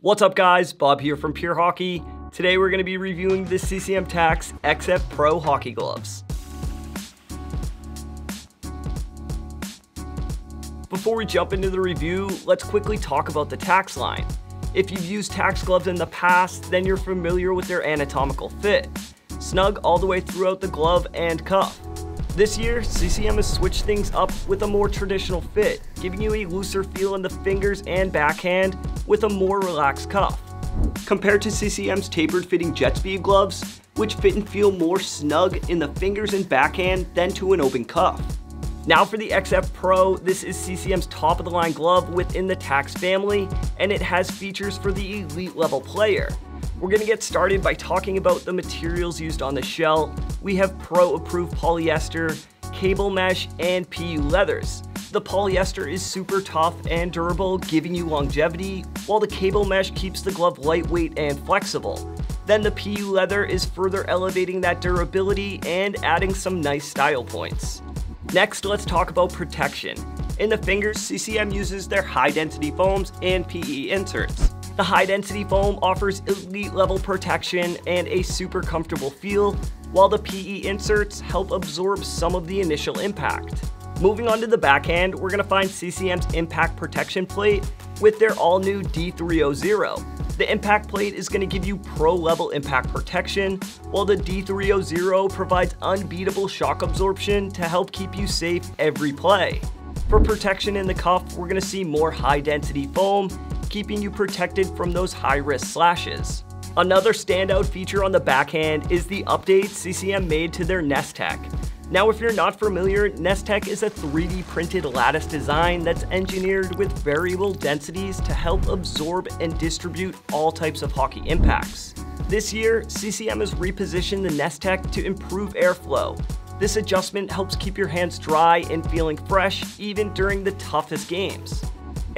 What's up guys, Bob here from Pure Hockey. Today we're going to be reviewing the CCM Tacks XF Pro hockey gloves. Before we jump into the review, let's quickly talk about the Tacks line. If you've used Tacks gloves in the past, then you're familiar with their anatomical fit. Snug all the way throughout the glove and cuff. This year, CCM has switched things up with a more traditional fit, giving you a looser feel in the fingers and backhand with a more relaxed cuff. Compared to CCM's tapered fitting JetSpeed gloves, which fit and feel more snug in the fingers and backhand than to an open cuff. Now for the XF Pro, this is CCM's top of the line glove within the Tacks family, and it has features for the elite level player. We're gonna get started by talking about the materials used on the shell. We have pro approved polyester, cable mesh, and PU leathers. The polyester is super tough and durable, giving you longevity, while the cable mesh keeps the glove lightweight and flexible. Then the PU leather is further elevating that durability and adding some nice style points. Next, let's talk about protection. In the fingers, CCM uses their high density foams and PE inserts. The high density foam offers elite level protection and a super comfortable feel, while the PE inserts help absorb some of the initial impact. Moving on to the backhand, we're to find CCM's impact protection plate with their all new D3O. The impact plate is going to give you pro level impact protection, while the D3O provides unbeatable shock absorption to help keep you safe every play. For protection in the cuff, we're going to see more high density foam keeping you protected from those high-risk slashes. Another standout feature on the backhand is the update CCM made to their Nestec. Now if you're not familiar, Nestec is a 3D printed lattice design that's engineered with variable densities to help absorb and distribute all types of hockey impacts. This year, CCM has repositioned the Nestec to improve airflow. This adjustment helps keep your hands dry and feeling fresh even during the toughest games.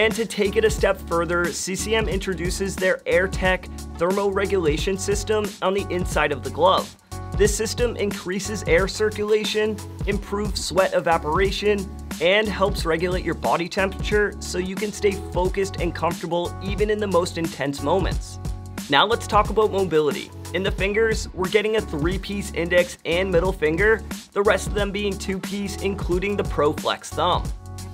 And to take it a step further, CCM introduces their AirTech thermoregulation system on the inside of the glove. This system increases air circulation, improves sweat evaporation, and helps regulate your body temperature so you can stay focused and comfortable even in the most intense moments. Now let's talk about mobility. In the fingers, we're getting a three-piece index and middle finger, the rest of them being two-piece including the ProFlex thumb.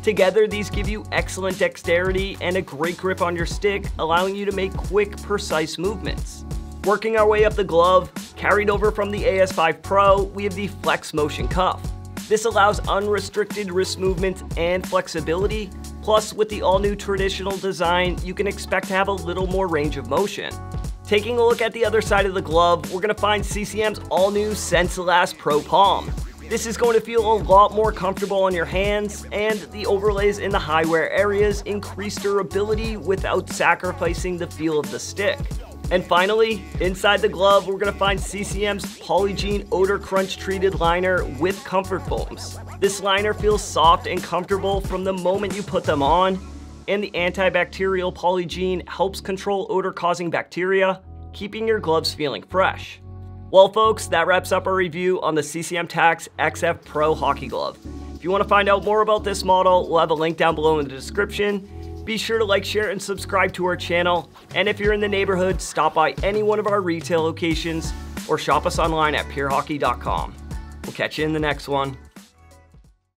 Together, these give you excellent dexterity and a great grip on your stick, allowing you to make quick, precise movements. Working our way up the glove, carried over from the AS-V Pro, we have the Flex Motion Cuff. This allows unrestricted wrist movement and flexibility, plus with the all-new traditional design, you can expect to have a little more range of motion. Taking a look at the other side of the glove, we're going to find CCM's all-new Sensilast Pro Palm. This is going to feel a lot more comfortable on your hands, and the overlays in the high wear areas increase durability without sacrificing the feel of the stick. And finally, inside the glove, we're gonna find CCM's Polygiene Odor Crunch treated liner with comfort foams. This liner feels soft and comfortable from the moment you put them on, and the antibacterial Polygiene helps control odor causing bacteria, keeping your gloves feeling fresh. Well folks, that wraps up our review on the CCM Tacks XF Pro Hockey Glove. If you want to find out more about this model, we'll have a link down below in the description. Be sure to like, share, and subscribe to our channel. And if you're in the neighborhood, stop by any one of our retail locations or shop us online at purehockey.com. We'll catch you in the next one.